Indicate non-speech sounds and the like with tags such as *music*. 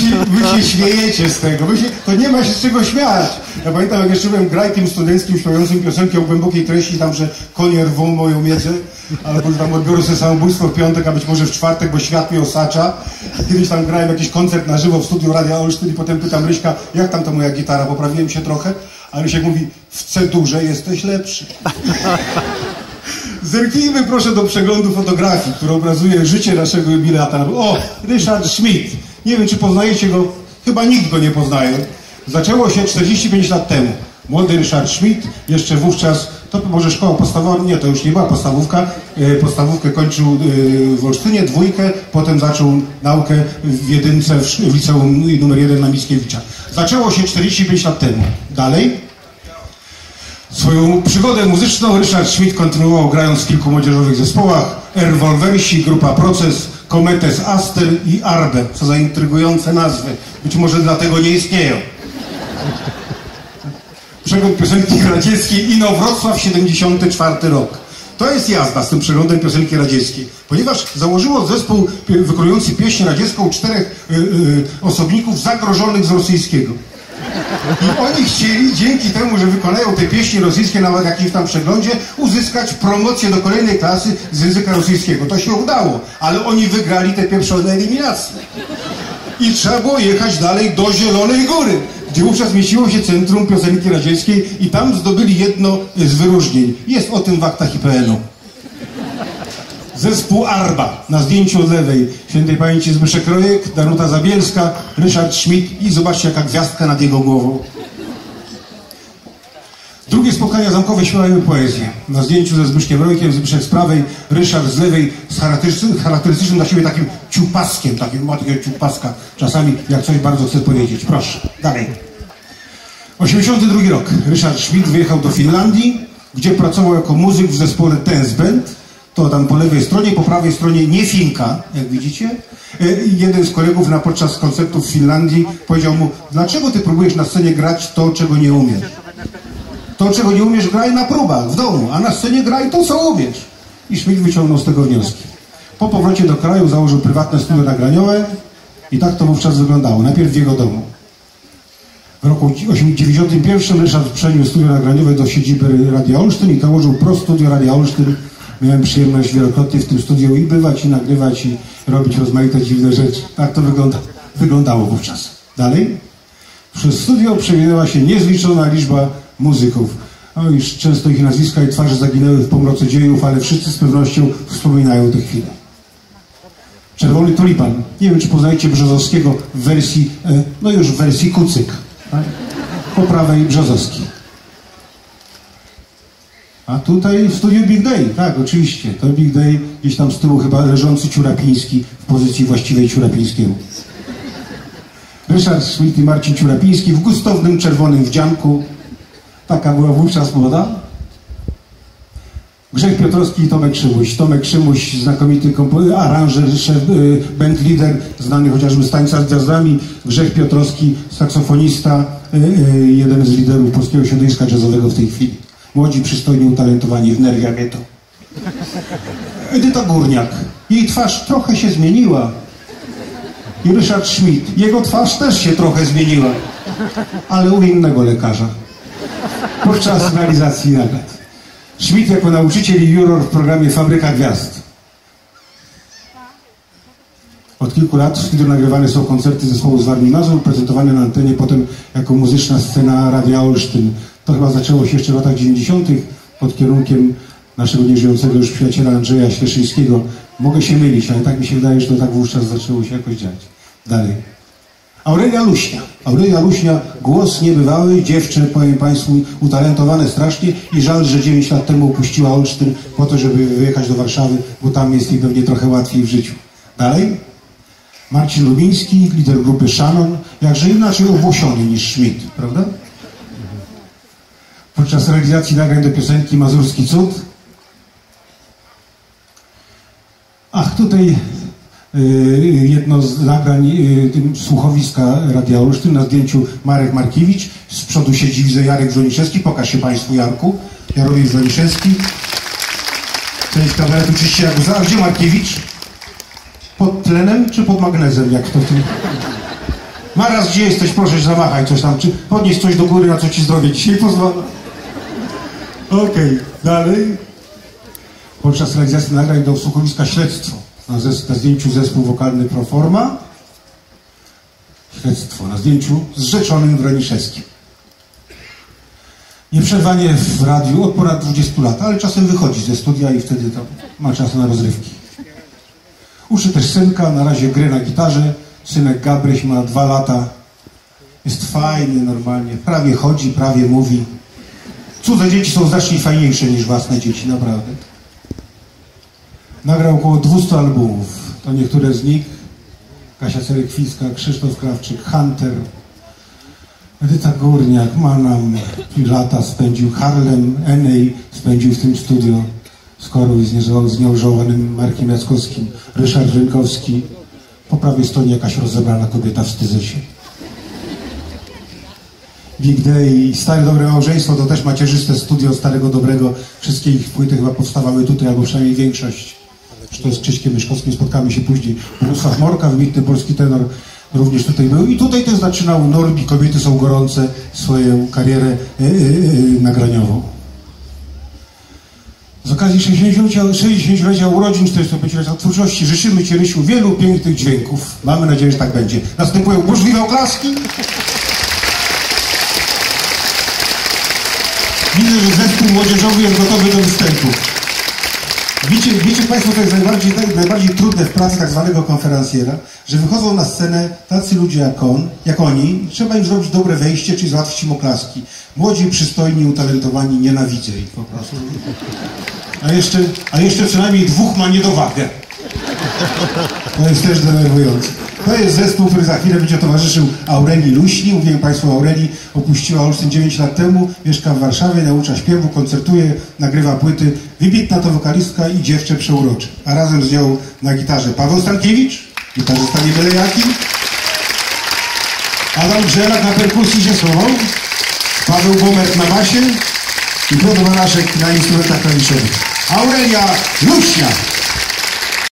się śmiejecie z tego. Wy się, to nie ma się z czego śmiać. Ja pamiętam, jak jeszcze byłem grajkiem studenckim śpiewającym piosenkę o głębokiej treści, tam, że konie rwą moją miedzę, albo że tam odbiorę sobie samobójstwo w piątek, a być może w czwartek, bo świat mnie osacza. Kiedyś tam grałem jakiś koncert na żywo w studiu Radia Olsztyn i potem pytam Ryśka, jak tam ta moja gitara, poprawiłem się trochę? A Rysiek mówi, w C-durze jesteś lepszy. *laughs* Zerknijmy proszę do przeglądu fotografii, który obrazuje życie naszego jubilata. O, Ryszard Schmidt. Nie wiem, czy poznajecie go. Chyba nikt go nie poznaje. Zaczęło się 45 lat temu. Młody Ryszard Schmidt, jeszcze wówczas, to może szkoła podstawowa, nie, to już nie była podstawówka. E, Podstawówkę kończył e, w Olsztynie, dwójkę, potem zaczął naukę w jedynce w liceum numer jeden na Mickiewicza. Zaczęło się 45 lat temu. Dalej, Swoją przygodę muzyczną Ryszard Schmidt kontynuował grając w kilku młodzieżowych zespołach Erwolwersi, Grupa Proces, Kometes Aster i Arbe. Co za intrygujące nazwy. Być może dlatego nie istnieją. Przegląd piosenki radzieckiej Inowrocław 74 rok. To jest jazda z tym przeglądem piosenki radzieckiej, ponieważ założyło zespół wykonujący pieśń radziecką czterech y, y, osobników zagrożonych z rosyjskiego. I oni chcieli dzięki temu, że wykonają te pieśni rosyjskie w jakimś tam przeglądzie, uzyskać promocję do kolejnej klasy z języka rosyjskiego. To się udało, ale oni wygrali te pieprzone eliminacje. I trzeba było jechać dalej do Zielonej Góry, gdzie wówczas mieściło się Centrum Piosenki Radzieckiej i tam zdobyli jedno z wyróżnień. Jest o tym w aktach IPN-u. Zespół Arba na zdjęciu od lewej. Świętej pamięci Zbyszek Rojek, Danuta Zabielska, Ryszard Schmidt i zobaczcie jaka gwiazdka nad jego głową. Drugie spotkania zamkowe śpiewają poezję. Na zdjęciu ze Zbyszkiem Rojkiem, Zbyszek z prawej, Ryszard z lewej z charakterystycznym, dla siebie takim ciupaskiem, takim ma takiego ciupaska. Czasami jak coś bardzo chce powiedzieć. Proszę, dalej. 82 rok. Ryszard Schmidt wyjechał do Finlandii, gdzie pracował jako muzyk w zespole Dance Band. To tam po lewej stronie, po prawej stronie nie Finka, jak widzicie. E, Jeden z kolegów na podczas koncertu w Finlandii powiedział mu, dlaczego ty próbujesz na scenie grać to, czego nie umiesz? To, czego nie umiesz, graj na próbach, w domu, a na scenie graj to, co umiesz. I Schmidt wyciągnął z tego wnioski. Po powrocie do kraju założył prywatne studio nagraniowe i tak to wówczas wyglądało. Najpierw w jego domu. W roku 1991 Ryszard przeniósł studio nagraniowe do siedziby Radia Olsztyn i założył Pro Studio Radia Olsztyn. Miałem przyjemność wielokrotnie w tym studiu i bywać, i nagrywać, i robić rozmaite dziwne rzeczy. Tak to wygląda, wyglądało wówczas. Dalej? Przez studio przewinęła się niezliczona liczba muzyków. O, już często ich nazwiska i twarze zaginęły w pomroce dziejów, ale wszyscy z pewnością wspominają te chwile. Czerwony tulipan. Nie wiem, czy poznajecie Brzozowskiego w wersji, e, no już w wersji kucyk. Tak? Po prawej Brzozowski. A tutaj w studiu Big Day, tak, oczywiście. To Big Day, gdzieś tam z tyłu chyba leżący Ciurapiński w pozycji właściwej Ciurapińskiemu. Ryszard Schmidt i Marcin Ciurapiński w gustownym czerwonym wdzianku. Taka była wówczas moda. Grzech Piotrowski i Tomek Szymuś. Tomek Szymuś, znakomity aranżer, szef, y, band leader, znany chociażby z tańca z gwiazdami. Grzech Piotrowski, saksofonista, y, y, jeden z liderów polskiego środowiska jazzowego w tej chwili. Młodzi, przystojni, utalentowani, w nerwia to. Edyta Górniak. Jej twarz trochę się zmieniła. I Ryszard Schmidt. Jego twarz też się trochę zmieniła. Ale u innego lekarza. Podczas realizacji nagród. Schmidt jako nauczyciel i juror w programie Fabryka Gwiazd. Od kilku lat w studiu nagrywane są koncerty zespołu z Warmii Mazur, prezentowane na antenie potem jako muzyczna scena Radia Olsztyn. To chyba zaczęło się jeszcze w latach 90. pod kierunkiem naszego nieżyjącego już przyjaciela Andrzeja Śleszyńskiego. Mogę się mylić, ale tak mi się wydaje, że to tak wówczas zaczęło się jakoś dziać. Dalej. Aurelia Luśnia. Aurelia Luśnia, głos niebywały, dziewczę, powiem Państwu, utalentowane strasznie i żal, że 9 lat temu opuściła Olsztyn po to, żeby wyjechać do Warszawy, bo tam jest jej pewnie trochę łatwiej w życiu. Dalej. Marcin Lubiński, lider grupy Shannon, jakże inaczej owłosiony niż Schmidt, prawda? Podczas realizacji nagrań do piosenki Mazurski Cud. Ach, tutaj y, jedno z nagrań y, tym słuchowiska Radia Olsztyn na zdjęciu Marek Markiewicz. Z przodu siedzi, widzę Jarek Żoniszewski. Pokaż się Państwu, Jarku. Jarowicz Żoniszewski. Część kabaretu czyści jak łza. A gdzie Markiewicz? Pod tlenem czy pod magnezem, jak to tu? Maraz, gdzie jesteś? Proszę zamachaj coś tam, czy podnieś coś do góry, na co ci zdrowie dzisiaj pozwala. Okej, dalej. Podczas realizacji nagrań do słuchowiska Śledztwo. Na, na zdjęciu zespół wokalny Proforma. Śledztwo. Na zdjęciu z rzeczonym Graniszewskim. Nieprzerwanie w radiu od ponad 20 lat, ale czasem wychodzi ze studia i wtedy to ma czas na rozrywki. Uczy też synka, na razie gry na gitarze. Synek Gabryś ma dwa lata. Jest fajny normalnie. Prawie chodzi, prawie mówi. Cudze dzieci są znacznie fajniejsze niż własne dzieci, naprawdę. Nagrał około 200 albumów. To niektóre z nich. Kasia Cerekwicka, Krzysztof Krawczyk, Hunter, Edyta Górniak, Manam, lata spędził Harlem, Enej spędził w tym studio z Koru i z z nieożałowanym Markiem Jackowskim, Ryszard Rynkowski, po prawej stronie jakaś rozebrana kobieta wstydzę się. Big Day i Stare Dobre Małżeństwo to też macierzyste studio Starego Dobrego. Wszystkie ich płyty chyba powstawały tutaj, albo przynajmniej większość. Zresztą z Krzyśkiem Myszkowskim spotkamy się później. Bogusław Morka, wybitny polski tenor, również tutaj był. I tutaj też zaczynał Norbi, kobiety są gorące, swoją karierę e, e, nagraniową. Z okazji 60-lecia 60-lecia urodzin, 45-lecia twórczości życzymy Ci, Rysiu, wielu pięknych dźwięków. Mamy nadzieję, że tak będzie. Następują burzliwe oklaski. Widzę, że zespół młodzieżowy jest gotowy do występu. Wiecie, wiecie Państwo, to jest najbardziej, najbardziej trudne w pracy tak zwanego konferencjera, że wychodzą na scenę tacy ludzie jak on, jak oni, trzeba im zrobić dobre wejście, czyli załatwić im oklaski. Młodzi, przystojni, utalentowani, nienawidzę ich po prostu. A jeszcze, a jeszcze przynajmniej dwóch ma niedowagę. To jest też denerwujące. To jest zespół, który za chwilę będzie towarzyszył Aurelii Luśni. Mówiłem Państwu, Aurelii opuściła Olsztyn 9 lat temu, mieszka w Warszawie, naucza śpiewu, koncertuje, nagrywa płyty. Wybitna to wokalistka i dziewczę przeurocze. A razem z nią na gitarze Paweł Stankiewicz, gitarzysta nie jaki, Adam Grzelak na perkusji ziesłową, Paweł Bomert na basie i Piotr Manaszek na instrumentach klawiszowych. Aurelia Luśnia.